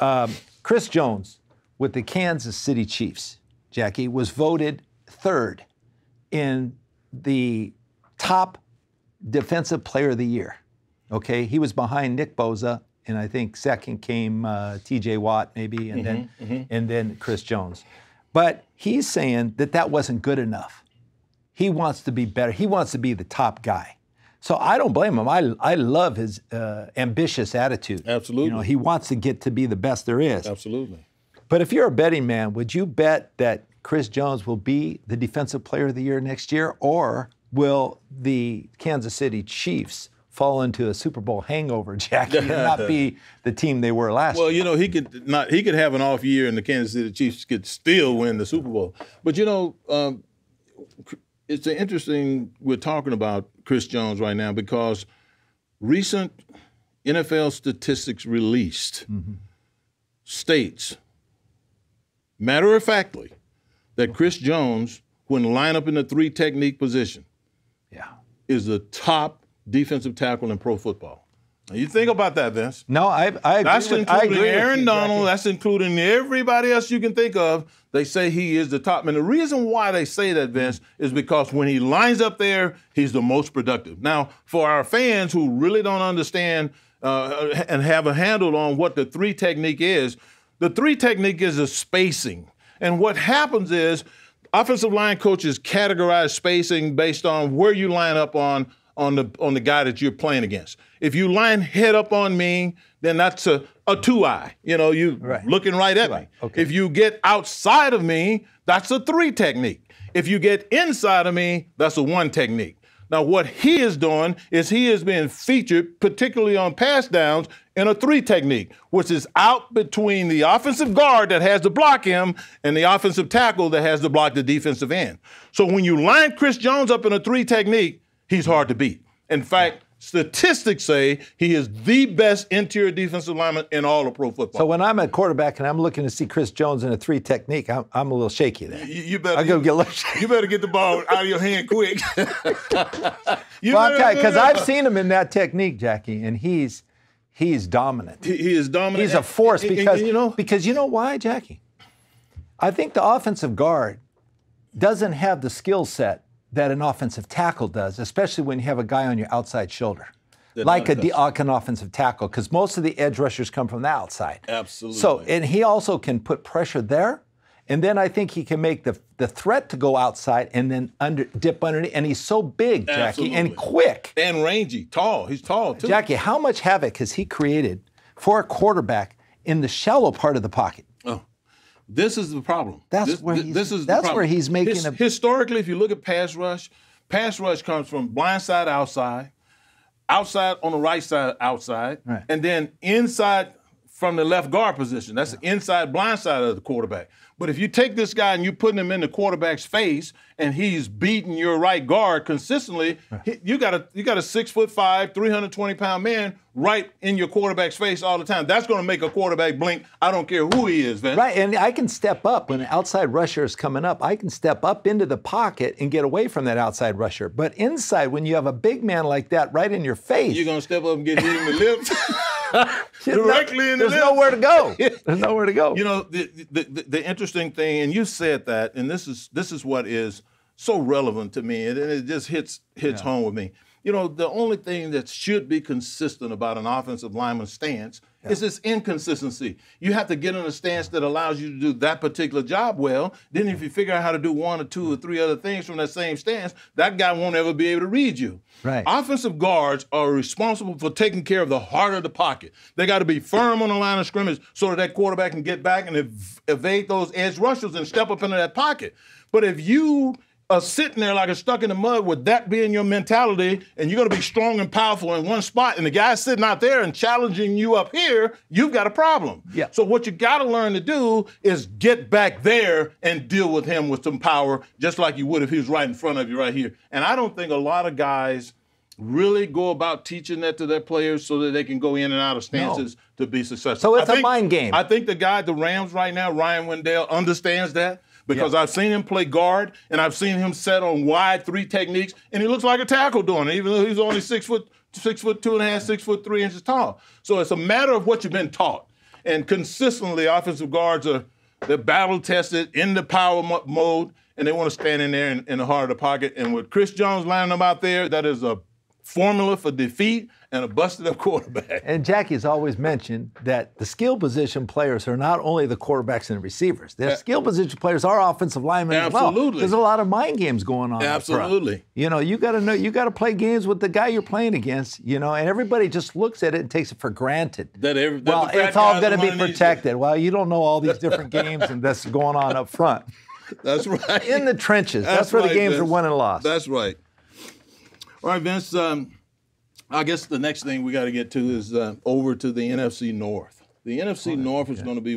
Um, Chris Jones with the Kansas City Chiefs, Jackie, was voted third in the top defensive player of the year. Okay, he was behind Nick Bosa, and I think second came uh, T.J. Watt, maybe, and then and then Chris Jones. But he's saying that that wasn't good enough. He wants to be better. He wants to be the top guy. So I don't blame him. I, I love his uh, ambitious attitude. Absolutely. You know, he wants to get to be the best there is. Absolutely. But if you're a betting man, would you bet that Chris Jones will be the defensive player of the year next year, or will the Kansas City Chiefs fall into a Super Bowl hangover, Jackie, and not be the team they were last Well, year? you know, he could not. He could have an off year, and the Kansas City Chiefs could still win the Super Bowl. But you know, um, it's interesting. We're talking about Chris Jones right now because recent NFL statistics released states, matter of factly, that Chris Jones, when lined up in the three technique position, Yeah. is the top defensive tackle in pro football. You think about that, Vince. No, I, I agree. That's with, I including agree Aaron you, Donald. Jackie. That's including everybody else you can think of. They say he is the top. man. the reason why they say that, Vince, is because when he lines up there, he's the most productive. Now, for our fans who really don't understand uh, and have a handle on what the three technique is, the three technique is a spacing. And what happens is offensive line coaches categorize spacing based on where you line up on on the on the guy that you're playing against. If you line head up on me, then that's a, a two eye. You know, you Right. looking right at me. Okay. If you get outside of me, that's a three technique. If you get inside of me, that's a one technique. Now, what he is doing is he is being featured, particularly on pass downs, in a three technique, which is out between the offensive guard that has to block him and the offensive tackle that has to block the defensive end. So when you line Chris Jones up in a three technique, he's hard to beat. In fact, statistics say he is the best interior defensive lineman in all of pro football. So when I'm at quarterback and I'm looking to see Chris Jones in a three technique, I'm, I'm a little shaky there. you, you better I go get a little shaky. you better get the ball out of your hand quick. You Because I've seen him in that technique, Jackie, and he's he's dominant. he, he is dominant. He's a force and- because and, you know because you know why, Jackie? I think the offensive guard doesn't have the skill set that an offensive tackle does, especially when you have a guy on your outside shoulder. like a not D- like an offensive tackle, because most of the edge rushers come from the outside. Absolutely. So, and he also can put pressure there, and then I think he can make the the threat to go outside and then under dip underneath. And he's so big, Jackie, and quick. and rangy, tall. He's tall too. Jackie, how much havoc has he created for a quarterback in the shallow part of the pocket? This is the problem. That's this, where he's- this is that's where he's making His- a- historically. If you look at pass rush, pass rush comes from blind side outside, outside on the right side outside, Right. and then inside from the left guard position. That's the inside blind side of the quarterback. But if you take this guy and you put him in the quarterback's face and he's beating your right guard consistently, he- you got a you got a six foot five, 320 pound man right in your quarterback's face all the time. That's going to make a quarterback blink. I don't care who he is, Vince. Right, and I can step up when an outside rusher is coming up. I can step up into the pocket and get away from that outside rusher. But inside, when you have a big man like that right in your face, You're gonna step up and get hit in the lips there's no- directly in the there's lips. nowhere to go. There's nowhere to go. You know, the, the, the, the interesting thing, and you said that, and this is this is what is so relevant to me, and it just hits hits home with me. You know, the only thing that should be consistent about an offensive lineman's stance is this inconsistency. You have to get in a stance that allows you to do that particular job well. Then, if you figure out how to do one or two or three other things from that same stance, that guy won't ever be able to read you. Right. Offensive guards are responsible for taking care of the heart of the pocket. They got to be firm on the line of scrimmage so that that quarterback can get back and ev- evade those edge rushers and step up into that pocket. But if you are sitting there like a stuck in the mud with that being your mentality, and you're going to be strong and powerful in one spot, and the guy's sitting out there and challenging you up here, you've got a problem. Yeah. So what you got to learn to do is get back there and deal with him with some power, just like you would if he was right in front of you right here. And I don't think a lot of guys really go about teaching that to their players so that they can go in and out of stances to be successful. So it's I a think- mind game. I think the guy at the Rams right now, Ryan Wendell, understands that because I've seen him play guard and I've seen him set on wide three techniques, and he looks like a tackle doing it, even though he's only six foot, six foot two and a half, six foot three inches tall. So it's a matter of what you've been taught. And consistently, offensive guards are they're battle tested in the power mo- mode, and they want to stand in there in, in the heart of the pocket. And with Chris Jones lining them out there, that is a formula for defeat and a busted up quarterback. And Jackie's always mentioned that the skill position players are not only the quarterbacks and the receivers. Their Yeah. skill position players are offensive linemen as well. Absolutely. There's a lot of mind games going on. up front. Absolutely. You know, you got to know. You got to play games with the guy you're playing against. You know, and everybody just looks at it and takes it for granted. That every, that well, it's all going to be these- protected. Well, you don't know all these different games and that's going on up front That's right. in the trenches. That's, where right, the games are won and lost. That's right. All right, Vince. Um, I guess the next thing we got to get to is uh, over to the NFC North. The NFC North is going to be